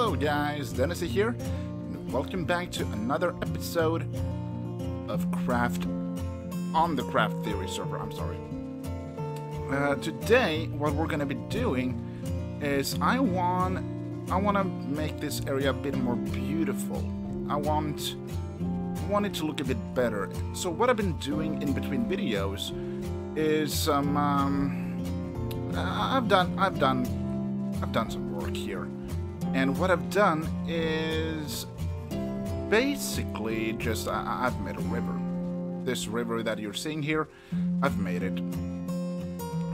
Hello guys, Dennis here, and welcome back to another episode of Craft on the CraftTheory server, I'm sorry. Uh, today, what we're gonna be doing is I want I want to make this area a bit more beautiful. I want want it to look a bit better. So what I've been doing in between videos is um, um I've done I've done I've done some. And what I've done is basically just I, I've made a river. This river that you're seeing here, I've made it.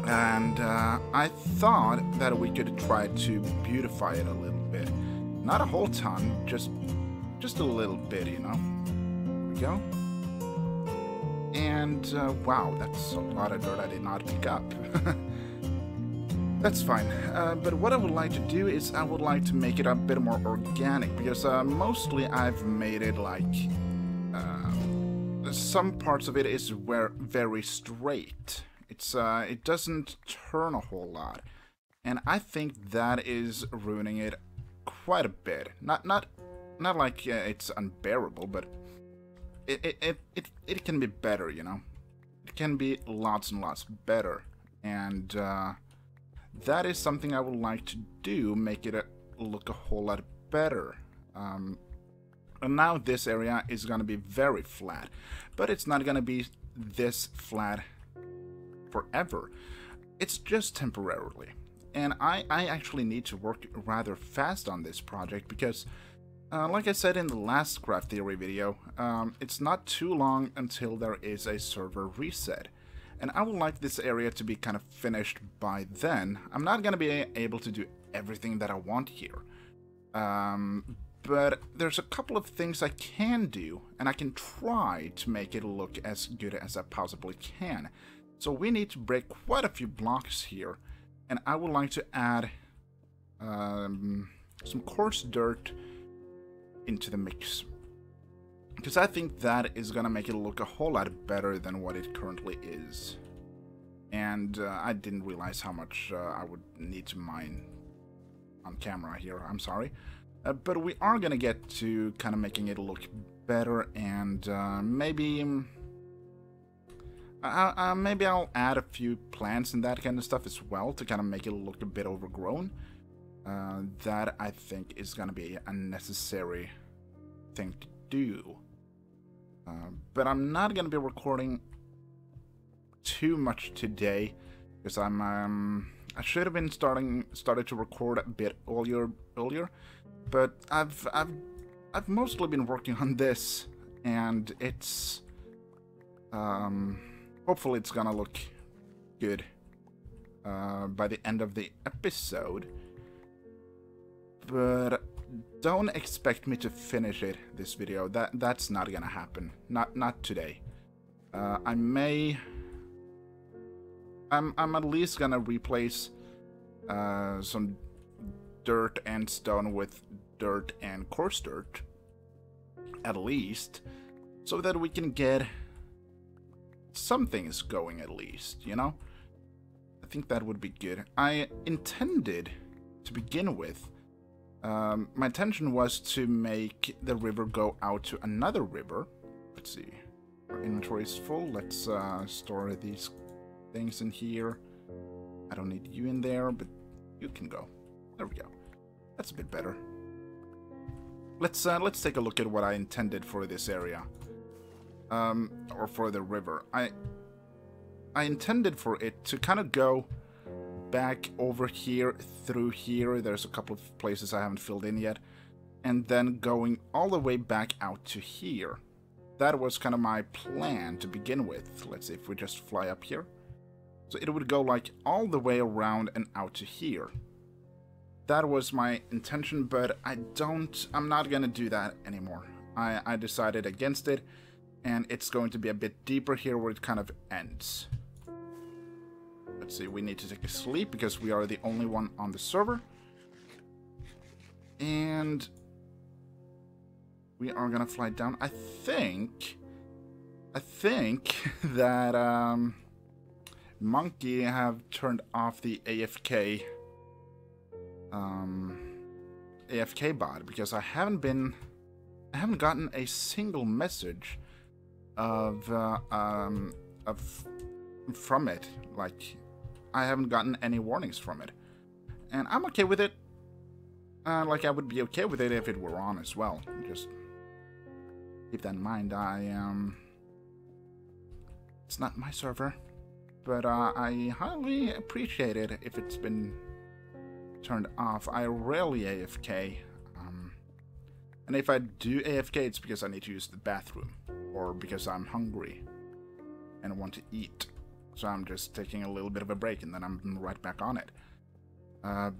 And uh, I thought that we could try to beautify it a little bit. Not a whole ton, just just a little bit, you know. There we go. And uh, wow, that's a lot of dirt I did not pick up. That's fine, uh, but what I would like to do is I would like to make it a bit more organic, because uh, mostly I've made it like... Uh, some parts of it is very straight. It's uh, It doesn't turn a whole lot. And I think that is ruining it quite a bit. Not not not like uh, it's unbearable, but it, it, it, it, it can be better, you know? It can be lots and lots better. And uh, that is something I would like to do, make it a, look a whole lot better. Um, and now this area is going to be very flat, but it's not going to be this flat forever. It's just temporarily. And I, I actually need to work rather fast on this project because, uh, like I said in the last CraftTheory video, um, it's not too long until there is a server reset and I would like this area to be kind of finished by then. I'm not going to be able to do everything that I want here. Um, but there's a couple of things I can do, and I can try to make it look as good as I possibly can. So we need to break quite a few blocks here, and I would like to add um, some coarse dirt into the mix. Because I think that is going to make it look a whole lot better than what it currently is. And uh, I didn't realize how much uh, I would need to mine on camera here, I'm sorry. Uh, but we are going to get to kind of making it look better and uh, maybe... Um, uh, maybe I'll add a few plants and that kind of stuff as well to kind of make it look a bit overgrown. Uh, that I think is going to be a necessary thing to do. Uh, but I'm not going to be recording too much today because I'm um, I should have been starting started to record a bit earlier earlier, but I've I've I've mostly been working on this and it's um, hopefully it's gonna look good uh, by the end of the episode. But don't expect me to finish it this video. That that's not gonna happen. Not not today. Uh, I may. I'm I'm at least gonna replace uh, some dirt and stone with dirt and coarse dirt, at least, so that we can get some things going at least. You know. I think that would be good. I intended to begin with um, my intention was to make the river go out to another river. Let's see. Our inventory is full. Let's uh, store these things in here. I don't need you in there, but you can go. There we go. That's a bit better. Let's uh, let's take a look at what I intended for this area, um, or for the river. I I intended for it to kind of go back over here through here. There's a couple of places I haven't filled in yet. And then going all the way back out to here. That was kind of my plan to begin with. Let's see if we just fly up here. So it would go like all the way around and out to here. That was my intention, but I don't, I'm not gonna do that anymore. I, I decided against it, and it's going to be a bit deeper here where it kind of ends. Let's see, we need to take a sleep because we are the only one on the server. And we are gonna fly down. I think, I think that um, Monkey have turned off the AFK um, AFK bot because I haven't been, I haven't gotten a single message of uh, um of from it. Like, I haven't gotten any warnings from it, and I'm okay with it. Uh, like, I would be okay with it if it were on as well. Just keep that in mind. I um, it's not my server, but uh, I highly appreciate it if it's been turned off. I rarely AFK. Um, and if I do AFK, it's because I need to use the bathroom. Or because I'm hungry and want to eat. So I'm just taking a little bit of a break and then I'm right back on it. Uh,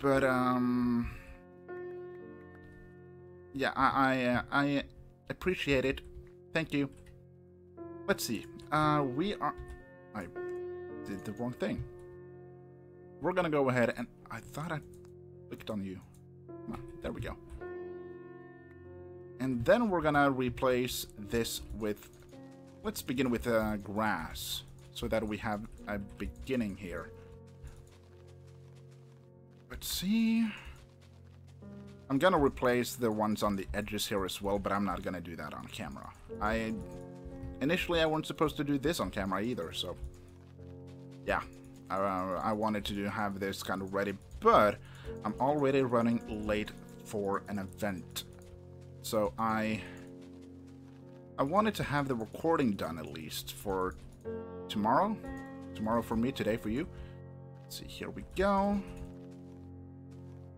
but, um... Yeah, I, I, uh, I appreciate it. Thank you. Let's see. Uh, we are... I did the wrong thing. We're gonna go ahead and... I thought I clicked on you. On, there we go. And then we're gonna replace this with... Let's begin with uh, grass, so that we have a beginning here. Let's see... I'm gonna replace the ones on the edges here as well, but I'm not gonna do that on camera. I... Initially, I wasn't supposed to do this on camera either, so... Yeah, I, I wanted to have this kind of ready, but I'm already running late for an event. So I... I wanted to have the recording done at least for tomorrow. Tomorrow for me, today for you. Let's see, here we go.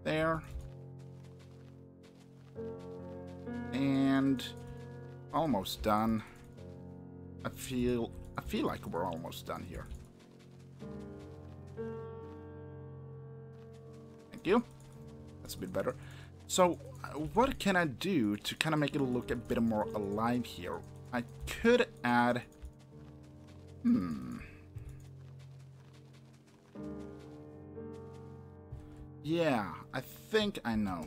There. And almost done. I feel I feel like we're almost done here. Thank you. That's a bit better. So, what can I do to kind of make it look a bit more alive here? I could add... Hmm... Yeah, I think I know.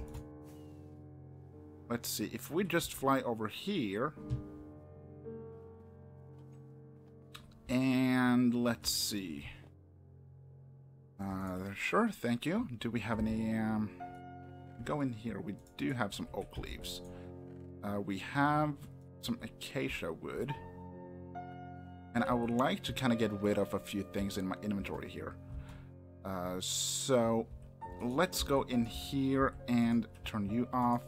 Let's see, if we just fly over here... And let's see... Uh, sure, thank you. Do we have any... Um, go in here. We do have some oak leaves. Uh, we have some acacia wood. And I would like to kind of get rid of a few things in my inventory here. Uh, so let's go in here and turn you off.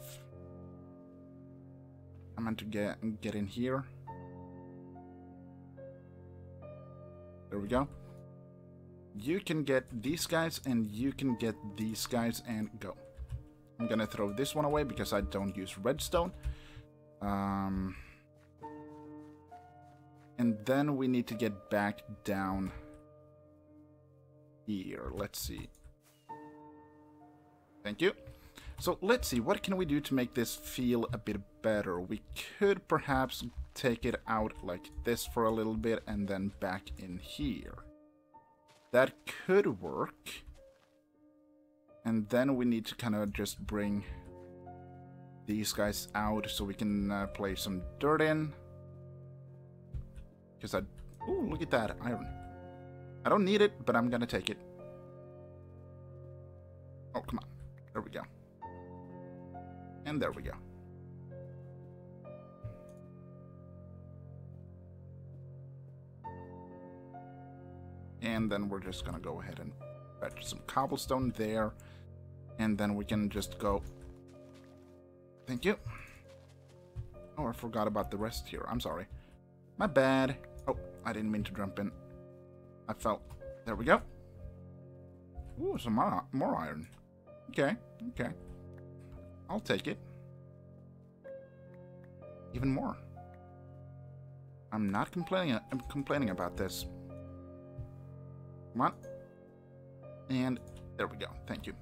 I'm going to get get in here. There we go you can get these guys and you can get these guys and go. I'm gonna throw this one away because I don't use redstone. Um, and then we need to get back down here. Let's see. Thank you. So let's see, what can we do to make this feel a bit better? We could perhaps take it out like this for a little bit and then back in here. That could work. And then we need to kind of just bring these guys out so we can uh, play some dirt in. Because I... Oh, look at that, iron. I don't need it, but I'm gonna take it. Oh, come on. There we go. And there we go. and then we're just gonna go ahead and fetch some cobblestone there and then we can just go thank you oh I forgot about the rest here I'm sorry my bad oh I didn't mean to jump in I fell there we go Ooh, some more, iron okay okay I'll take it even more I'm not complaining I'm complaining about this Come on. And there we go. Thank you.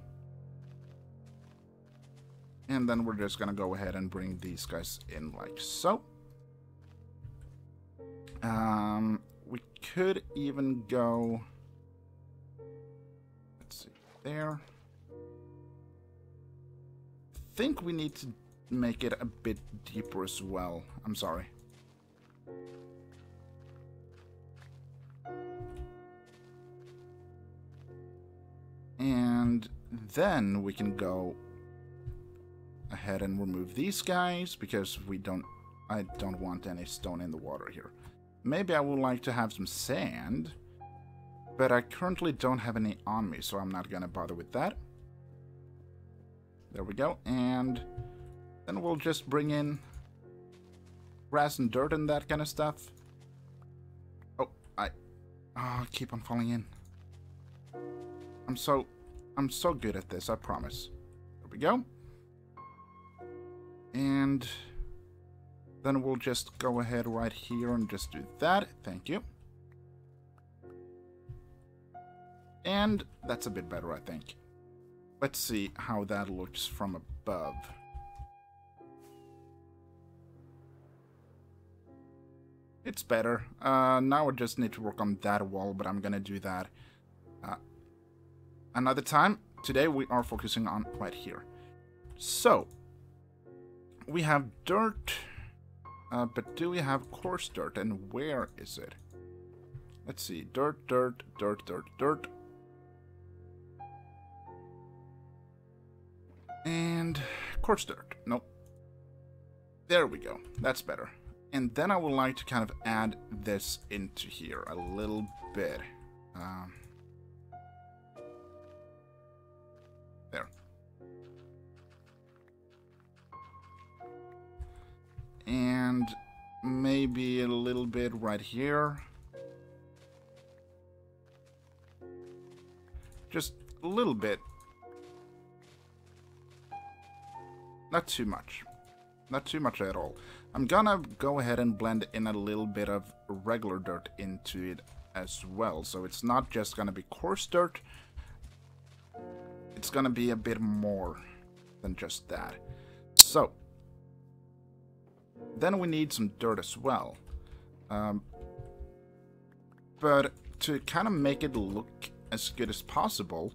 And then we're just going to go ahead and bring these guys in like so. Um, we could even go... Let's see. There. I think we need to make it a bit deeper as well. I'm sorry. And then we can go ahead and remove these guys because we don't I don't want any stone in the water here. Maybe I would like to have some sand, but I currently don't have any on me, so I'm not gonna bother with that. There we go, and then we'll just bring in grass and dirt and that kind of stuff. Oh, I, oh, keep on falling in. I'm so, I'm so good at this, I promise. There we go. And then we'll just go ahead right here and just do that. Thank you. And that's a bit better, I think. Let's see how that looks from above. It's better. Uh, now I just need to work on that wall, but I'm gonna do that uh, another time. Today we are focusing on right here. So, we have dirt uh, but do we have coarse dirt and where is it? Let's see. Dirt, dirt, dirt, dirt, dirt. And coarse dirt. Nope. There we go. That's better. And then I would like to kind of add this into here a little bit. Um, and maybe a little bit right here. Just a little bit. Not too much. Not too much at all. I'm gonna go ahead and blend in a little bit of regular dirt into it as well. So it's not just gonna be coarse dirt. It's gonna be a bit more than just that. So, then we need some dirt as well. Um, but to kind of make it look as good as possible,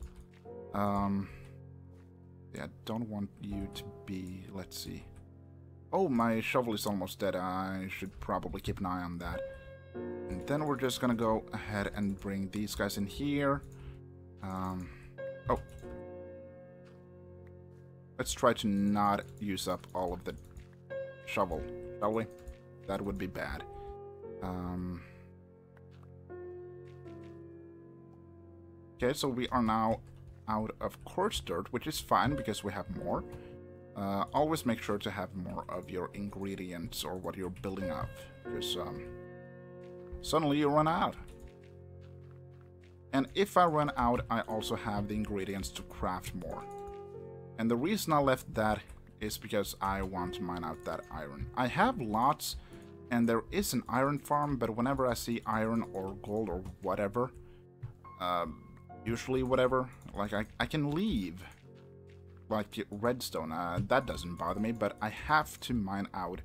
um, yeah, I don't want you to be, let's see. Oh, my shovel is almost dead. I should probably keep an eye on that. And then we're just gonna go ahead and bring these guys in here. Um, oh. Let's try to not use up all of the shovel shall we? That would be bad. Um, okay, so we are now out of coarse dirt, which is fine because we have more. Uh, always make sure to have more of your ingredients or what you're building up, because um, suddenly you run out. And if I run out, I also have the ingredients to craft more. And the reason I left that is because I want to mine out that iron. I have lots, and there is an iron farm, but whenever I see iron or gold or whatever, uh, usually whatever, like I, I can leave, like redstone, uh, that doesn't bother me, but I have to mine out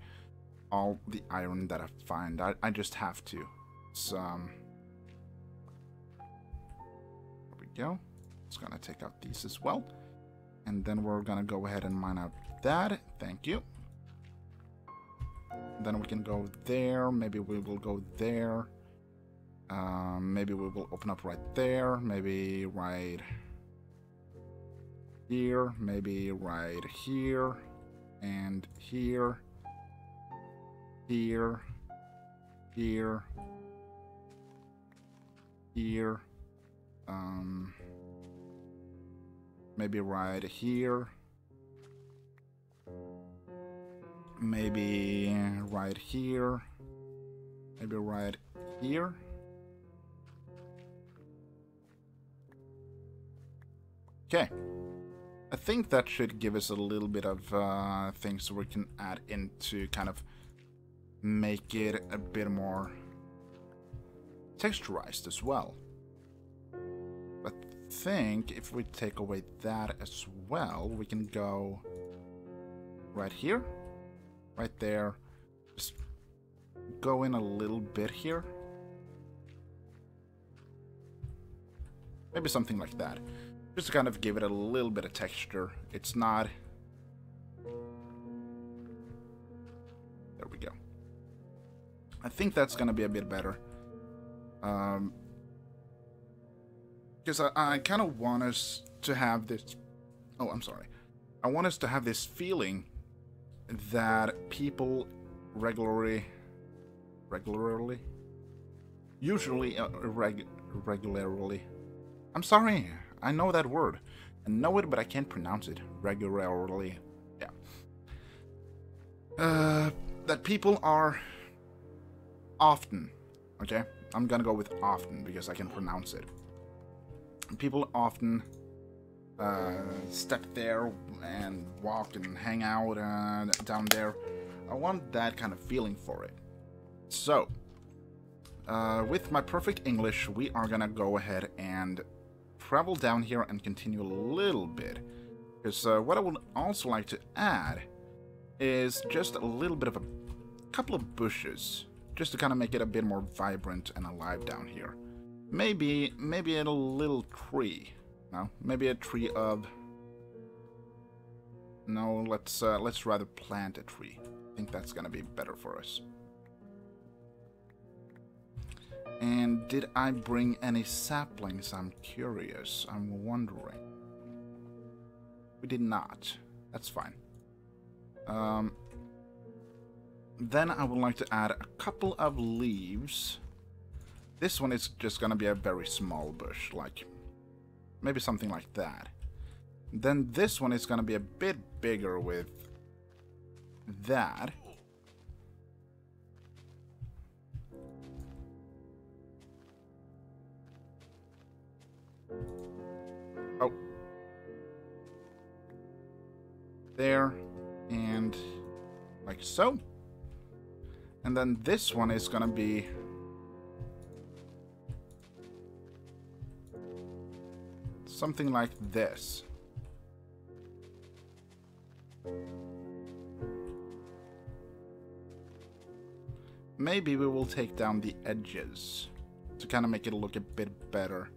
all the iron that I find. I, I just have to. So, um, there we go. It's gonna take out these as well. And then we're gonna go ahead and mine out that. Thank you. Then we can go there. Maybe we will go there. Um, maybe we will open up right there. Maybe right here. Maybe right here. And here. Here. Here. Here. Um, maybe right here. Maybe right here. Maybe right here. Okay. I think that should give us a little bit of uh, things we can add in to kind of make it a bit more texturized as well. I think if we take away that as well, we can go right here right there. Just go in a little bit here. Maybe something like that. Just to kind of give it a little bit of texture. It's not... There we go. I think that's gonna be a bit better. Um, because I, I kind of want us to have this... Oh, I'm sorry. I want us to have this feeling that people regularly, regularly, usually, uh, reg, regularly. I'm sorry, I know that word. I know it, but I can't pronounce it. Regularly. Yeah. Uh, that people are often, okay? I'm gonna go with often because I can pronounce it. People often uh, step there and walk and hang out uh, down there. I want that kind of feeling for it. So, uh, with my perfect English, we are gonna go ahead and travel down here and continue a little bit. Because uh, what I would also like to add is just a little bit of a couple of bushes, just to kind of make it a bit more vibrant and alive down here. Maybe, maybe a little tree. No, maybe a tree of. No, let's uh, let's rather plant a tree. I think that's gonna be better for us. And did I bring any saplings? I'm curious. I'm wondering. We did not. That's fine. Um, then I would like to add a couple of leaves. This one is just gonna be a very small bush, like maybe something like that. Then this one is gonna be a bit bigger with that. Oh. There. And like so. And then this one is gonna be... Something like this. Maybe we will take down the edges to kind of make it look a bit better.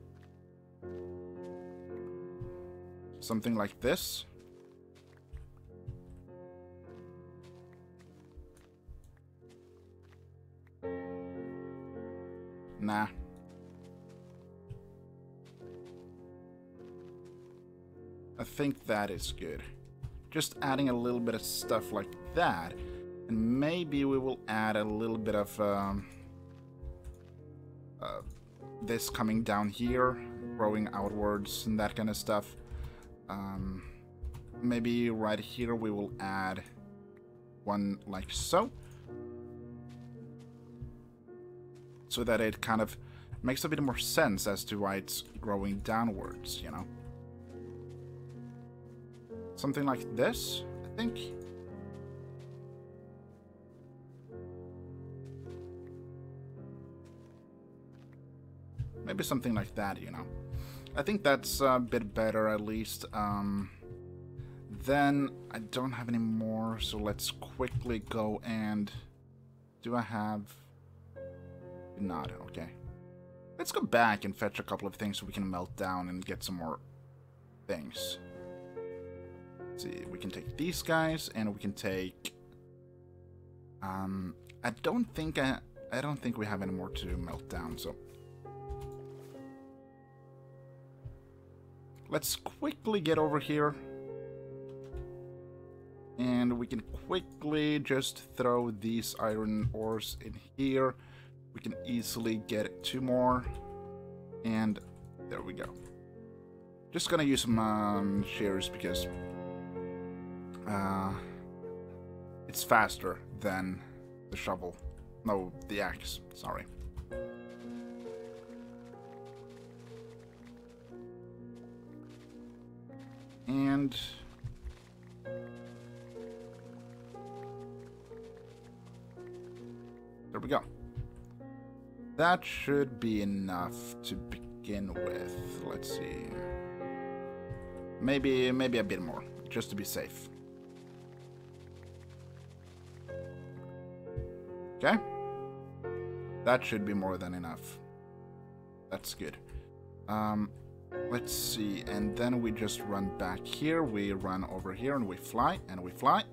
Something like this. Nah. Think that is good. Just adding a little bit of stuff like that. And maybe we will add a little bit of um, uh, this coming down here, growing outwards and that kind of stuff. Um, maybe right here we will add one like so. So that it kind of makes a bit more sense as to why it's growing downwards, you know? Something like this, I think. Maybe something like that, you know? I think that's a bit better at least. Um, then I don't have any more, so let's quickly go and... Do I have... Not, okay. Let's go back and fetch a couple of things so we can melt down and get some more things. Let's see, we can take these guys and we can take... Um, I don't think I... I don't think we have any more to melt down, so Let's quickly get over here. And we can quickly just throw these iron ores in here. We can easily get two more. And there we go. Just gonna use some um, shears because uh, it's faster than the shovel. No, the axe, sorry. And... There we go. That should be enough to begin with. Let's see. Maybe, maybe a bit more, just to be safe. Okay. That should be more than enough. That's good. Um, Let's see, and then we just run back here, we run over here, and we fly, and we fly.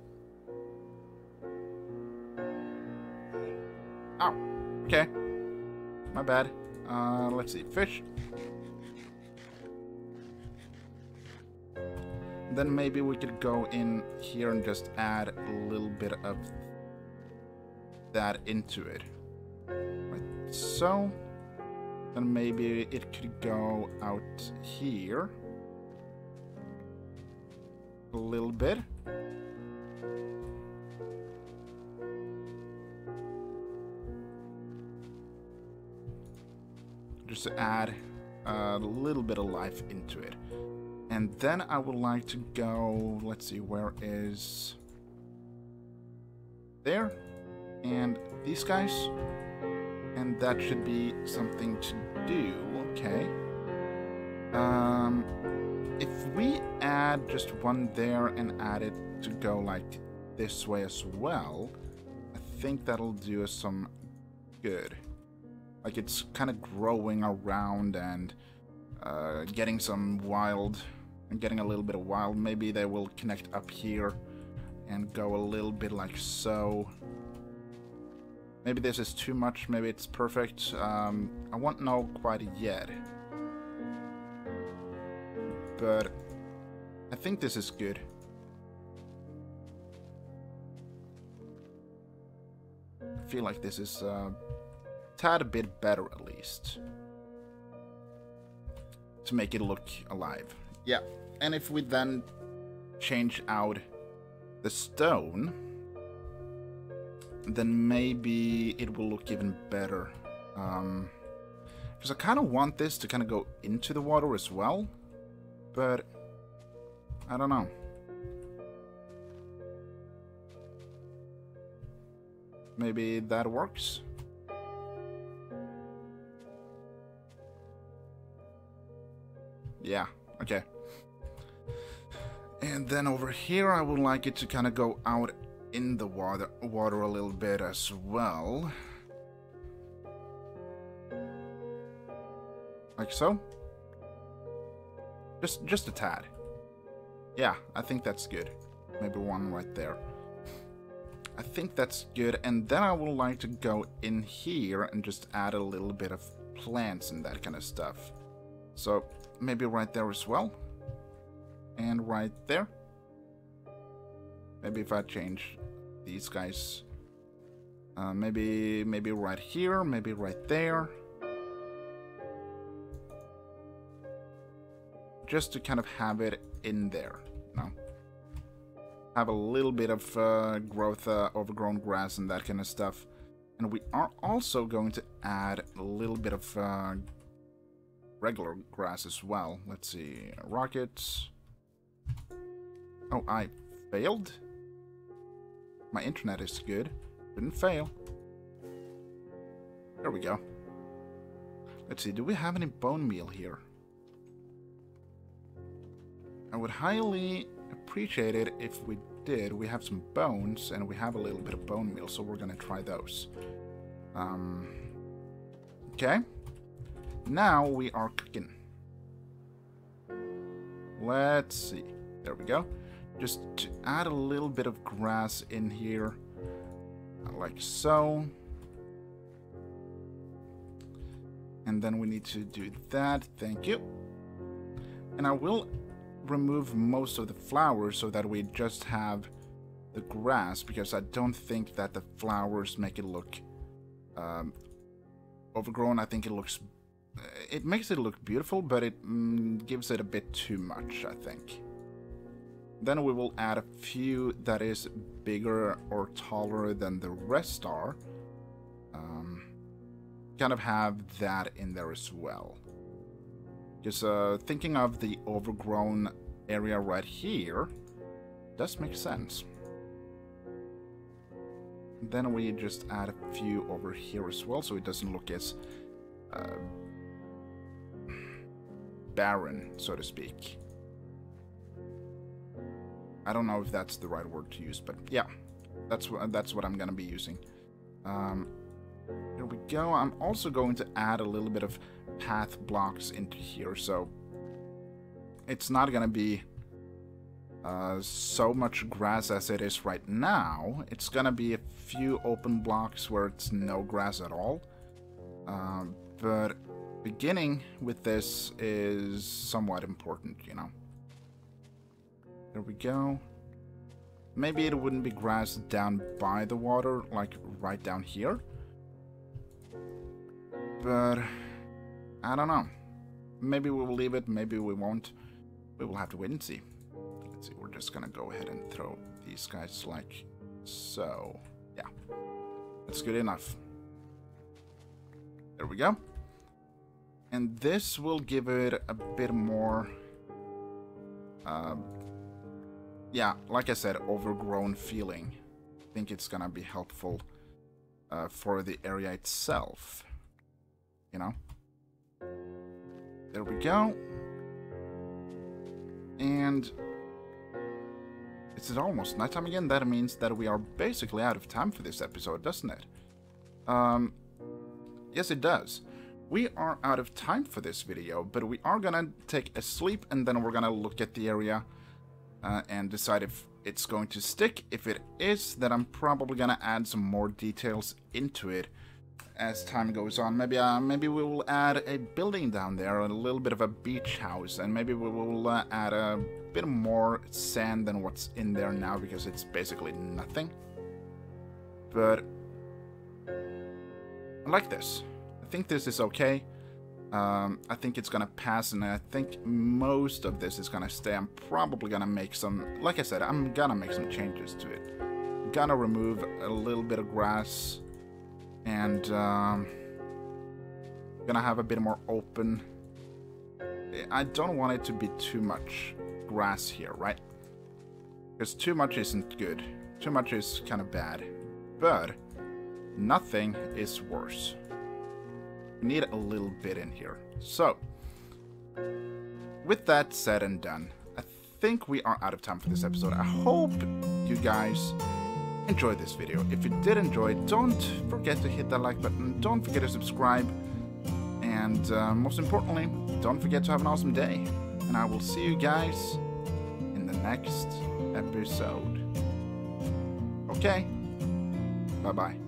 Oh, okay. My bad. Uh, let's see, fish. then maybe we could go in here and just add a little bit of that into it. So. Then maybe it could go out here. A little bit. Just to add a little bit of life into it. And then I would like to go, let's see, where is... There. And these guys. And that should be something to do, okay. Um, if we add just one there and add it to go like this way as well, I think that'll do us some good. Like it's kind of growing around and uh, getting some wild and getting a little bit of wild. Maybe they will connect up here and go a little bit like so. Maybe this is too much, maybe it's perfect. Um, I won't know quite yet. But I think this is good. I feel like this is uh, a tad bit better at least. To make it look alive. Yeah, and if we then change out the stone, then maybe it will look even better. Um, because I kind of want this to kind of go into the water as well, but I don't know. Maybe that works. Yeah, okay. And then over here, I would like it to kind of go out in the water, water a little bit as well. Like so. Just, just a tad. Yeah, I think that's good. Maybe one right there. I think that's good. And then I would like to go in here and just add a little bit of plants and that kind of stuff. So maybe right there as well. And right there. Maybe if I change these guys. Uh, maybe, maybe right here, maybe right there. Just to kind of have it in there, you know? Have a little bit of uh, growth, uh, overgrown grass and that kind of stuff. And we are also going to add a little bit of uh, regular grass as well. Let's see, rockets. Oh, I failed? My internet is good. Didn't fail. There we go. Let's see, do we have any bone meal here? I would highly appreciate it if we did. We have some bones, and we have a little bit of bone meal, so we're gonna try those. Um, okay. Now we are cooking. Let's see. There we go just add a little bit of grass in here like so. And then we need to do that thank you. And I will remove most of the flowers so that we just have the grass because I don't think that the flowers make it look um, overgrown. I think it looks it makes it look beautiful but it mm, gives it a bit too much I think then we will add a few that is bigger or taller than the rest are. Um, kind of have that in there as well. Because uh, thinking of the overgrown area right here does make sense. Then we just add a few over here as well, so it doesn't look as uh, barren, so to speak. I don't know if that's the right word to use, but yeah, that's what that's what I'm gonna be using. Um, here we go. I'm also going to add a little bit of path blocks into here, so it's not gonna be uh, so much grass as it is right now. It's gonna be a few open blocks where it's no grass at all. Um, but beginning with this is somewhat important, you know. There we go. Maybe it wouldn't be grass down by the water, like right down here. But I don't know. Maybe we will leave it, maybe we won't. We will have to wait and see. Let's see, we're just gonna go ahead and throw these guys like so. Yeah, that's good enough. There we go. And this will give it a bit more... Uh, yeah, like I said, overgrown feeling. I think it's gonna be helpful uh, for the area itself. You know? There we go. And it's almost nighttime again. That means that we are basically out of time for this episode, doesn't it? Um, yes, it does. We are out of time for this video, but we are gonna take a sleep and then we're gonna look at the area uh, and decide if it's going to stick. If it is, then I'm probably gonna add some more details into it as time goes on. Maybe uh, maybe we will add a building down there, a little bit of a beach house, and maybe we will uh, add a bit more sand than what's in there now because it's basically nothing. But I like this. I think this is okay. Um, I think it's gonna pass, and I think most of this is gonna stay. I'm probably gonna make some, like I said, I'm gonna make some changes to it. gonna remove a little bit of grass and um, gonna have a bit more open. I don't want it to be too much grass here, right? Because too much isn't good. Too much is kind of bad. But nothing is worse. We need a little bit in here. So, with that said and done, I think we are out of time for this episode. I hope you guys enjoyed this video. If you did enjoy, it, don't forget to hit that like button, don't forget to subscribe, and uh, most importantly, don't forget to have an awesome day. And I will see you guys in the next episode. Okay? Bye-bye.